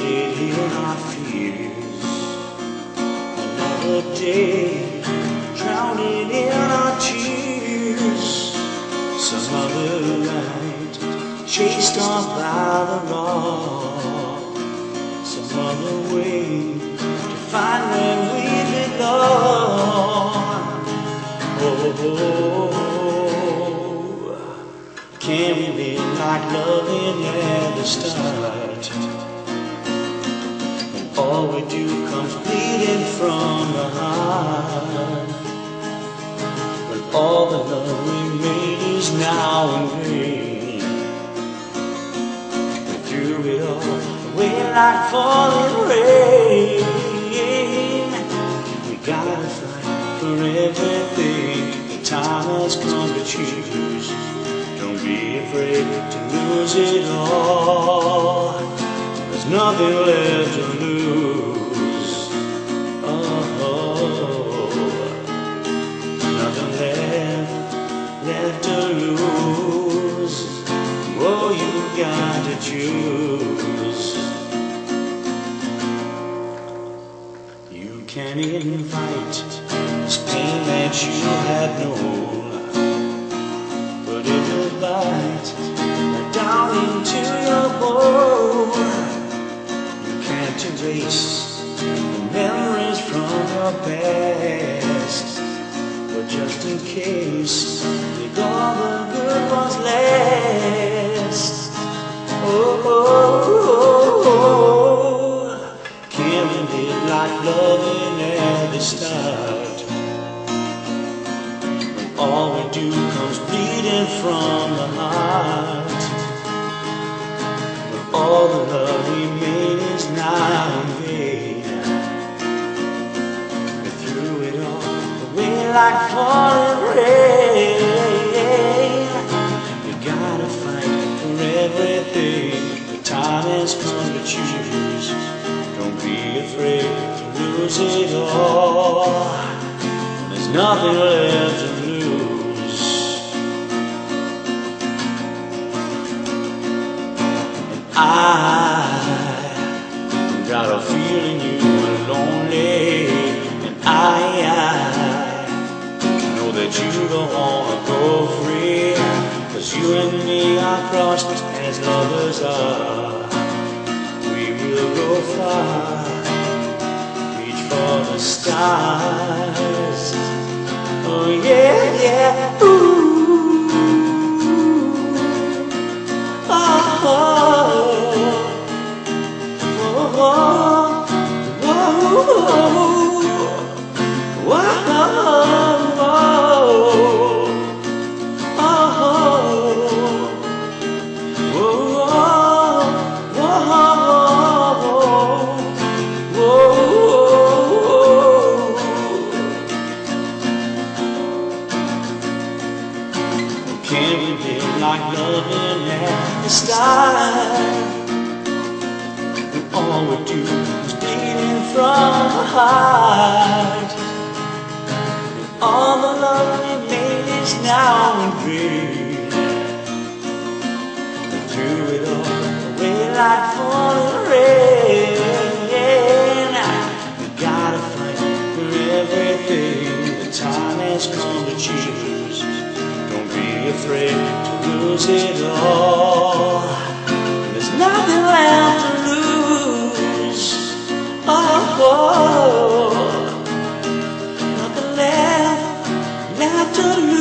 in our fears. Another day, drowning in our tears. Some other night, chased on by the law. Some other way to find where we belong. Oh, can we be like loving at the start? All we do comes bleeding from the heart. When all the love we made is now in vain. We threw it all away like falling rain. We gotta fight for everything. The time has come to choose. Don't be afraid to lose it all. There's nothing left choose. You can't invite this pain that you have known. But it will bite down into your bone. You can't erase the memories from your past. But just in case, take all the good ones last. All we do comes bleeding from the heart. But all the love we made is not in vain. We threw it all away like falling rain. You gotta fight for everything. The time has come to choose. Your views. Don't be afraid to lose it all. There's nothing left I got a feeling you are lonely. And I, I know that you don't wanna go free. Cause you and me are crossed as lovers are. We will go far, reach for the stars. Oh yeah, yeah, ooh. Can we be like loving at the start? All we do is bleeding from the heart. All the love we made is now in vain. We threw it all away like falling rain. We gotta fight for everything. The time has come to choose. Don't be afraid to lose it all. Whoa, nothing left, left to lose.